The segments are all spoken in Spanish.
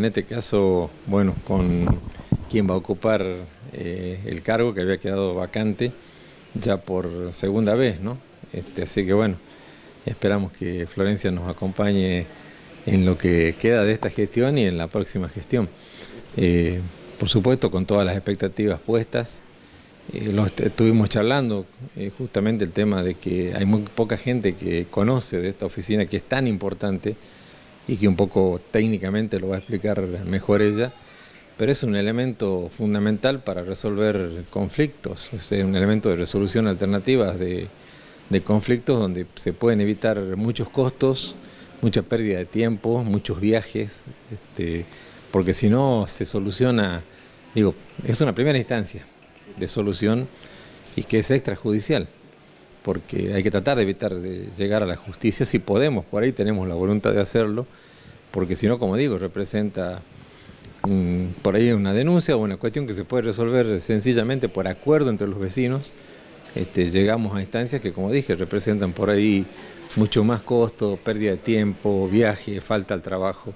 En este caso, bueno, con quien va a ocupar eh, el cargo que había quedado vacante ya por segunda vez, ¿no? Este, así que bueno, esperamos que Florencia nos acompañe en lo que queda de esta gestión y en la próxima gestión. Eh, por supuesto, con todas las expectativas puestas. Eh, lo estuvimos charlando eh, justamente el tema de que hay muy poca gente que conoce de esta oficina que es tan importante y que un poco técnicamente lo va a explicar mejor ella, pero es un elemento fundamental para resolver conflictos, es un elemento de resolución alternativas de, de conflictos donde se pueden evitar muchos costos, mucha pérdida de tiempo, muchos viajes, este, porque si no se soluciona, digo, es una primera instancia de solución y que es extrajudicial, porque hay que tratar de evitar de llegar a la justicia si podemos, por ahí tenemos la voluntad de hacerlo, porque si no, como digo, representa por ahí una denuncia o una cuestión que se puede resolver sencillamente por acuerdo entre los vecinos. Este, llegamos a instancias que, como dije, representan por ahí mucho más costo, pérdida de tiempo, viaje, falta al trabajo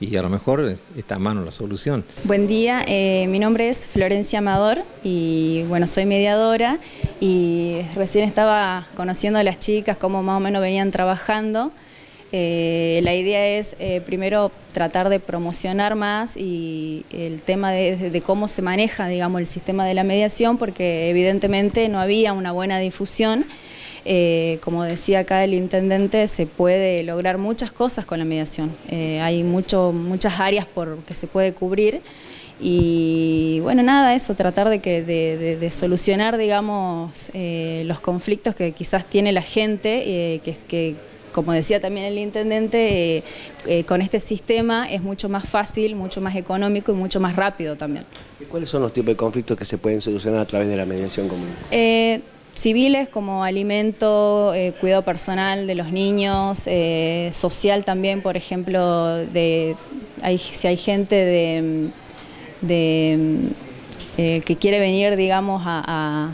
y a lo mejor está a mano la solución. Buen día, eh, mi nombre es Florencia Amador y bueno, soy mediadora y recién estaba conociendo a las chicas, cómo más o menos venían trabajando. Eh, la idea es eh, primero tratar de promocionar más y el tema de, de, cómo se maneja digamos, el sistema de la mediación porque evidentemente no había una buena difusión eh, como decía acá el intendente, se puede lograr muchas cosas con la mediación. Eh, hay mucho, muchas áreas por que se puede cubrir y bueno, nada, eso, tratar de, que, de, solucionar, digamos, eh, los conflictos que quizás tiene la gente, que, que como decía también el intendente, con este sistema es mucho más fácil, mucho más económico y mucho más rápido también. ¿Cuáles son los tipos de conflictos que se pueden solucionar a través de la mediación común? Civiles como alimento, eh, cuidado personal de los niños, eh, social también, por ejemplo, de, si hay gente de, eh, que quiere venir, digamos, a,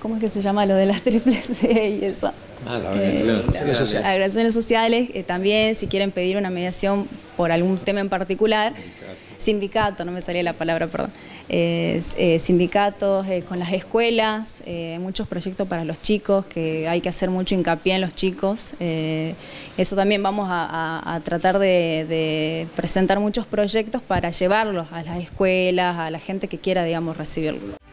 ¿cómo es que se llama lo de las triple C y eso? Ah, las organizaciones sociales. Las organizaciones sociales también, si quieren pedir una mediación por algún tema en particular sindicato, no me salía la palabra, perdón, eh, sindicatos eh, con las escuelas, eh, muchos proyectos para los chicos, que hay que hacer mucho hincapié en los chicos. eso también vamos a, tratar de, presentar muchos proyectos para llevarlos a las escuelas, a la gente que quiera, digamos, recibirlo.